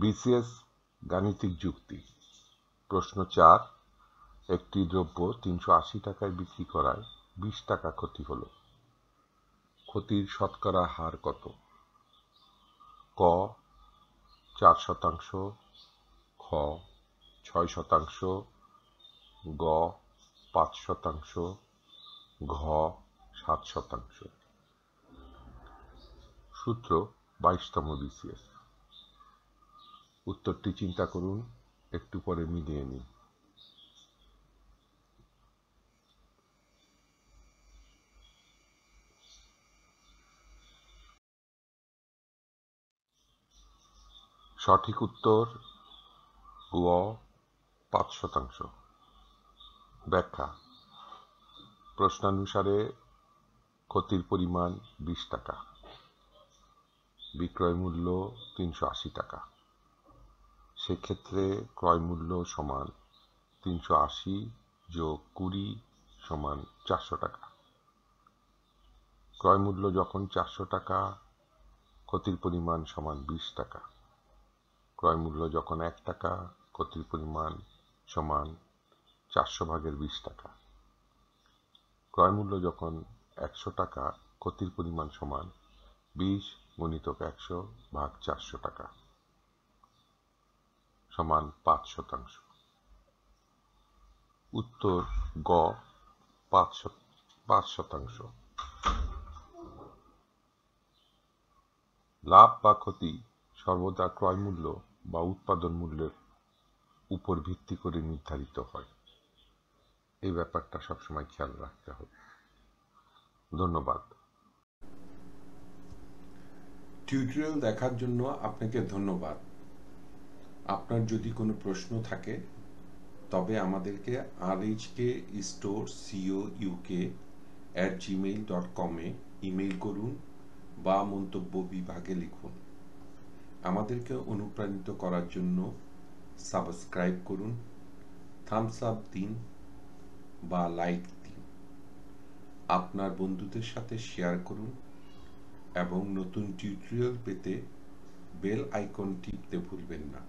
BCS গাণিতিক যুক্তি। প্রশ্ন চার, একটি দ্রব্য তিনশো আশি টাকায় বিক্রি করায় বিশ টাকা ক্ষতি হল। ক্ষতির শতকরা হার কত? ক, চার শতাংশ, খ, ছয় শতাংশ, গ, পাঁচ শতাংশ, ঘ, সাত শতাংশ। সূত্র বাইশতম বিসিএস। উত্তরটি চিন্তা করুন, একটু পরে মিলিয়ে নিন। সঠিক উত্তর, গ, পাঁচ শতাংশ। ব্যাখ্যা, প্রশ্নানুসারে ক্ষতির পরিমাণ বিশ টাকা, বিক্রয় মূল্য তিনশো আশি টাকা। সেক্ষেত্রে ক্রয় মূল্য সমান তিনশো আশি যোগ কুড়ি সমান চারশো টাকা। ক্রয় মূল্য যখন চারশো টাকা, ক্ষতির পরিমাণ সমান বিশ টাকা। ক্রয় মূল্য যখন এক টাকা, ক্ষতির পরিমাণ সমান চারশো ভাগের বিশ টাকা। ক্রয় মূল্য যখন একশো টাকা, ক্ষতির পরিমাণ সমান বিশ গণিতক একশো ভাগ চারশো টাকা। সমান পাঁচ শতাংশ। উত্তর গ, পাঁচ পাঁচ শতাংশ। লাভ বা ক্ষতি সর্বদা ক্রয় মূল্য বা উৎপাদন মূল্যের উপর ভিত্তি করে নির্ধারিত হয়। এই ব্যাপারটা সবসময় খেয়াল রাখতে হবে। ধন্যবাদ। টিউটোরিয়াল দেখার জন্য আপনাকে ধন্যবাদ। আপনার যদি কোনো প্রশ্ন থাকে, তবে আমাদেরকে R HK store CO UK at Gmail dot কমে ইমেইল করুন বা মন্তব্য বিভাগে লিখুন। আমাদেরকে অনুপ্রাণিত করার জন্য সাবস্ক্রাইব করুন থামস আপ দিন বা লাইক দিন। আপনার বন্ধুদের সাথে শেয়ার করুন এবং নতুন টিউটোরিয়াল পেতে বেল আইকন টিপতে ভুলবেন না।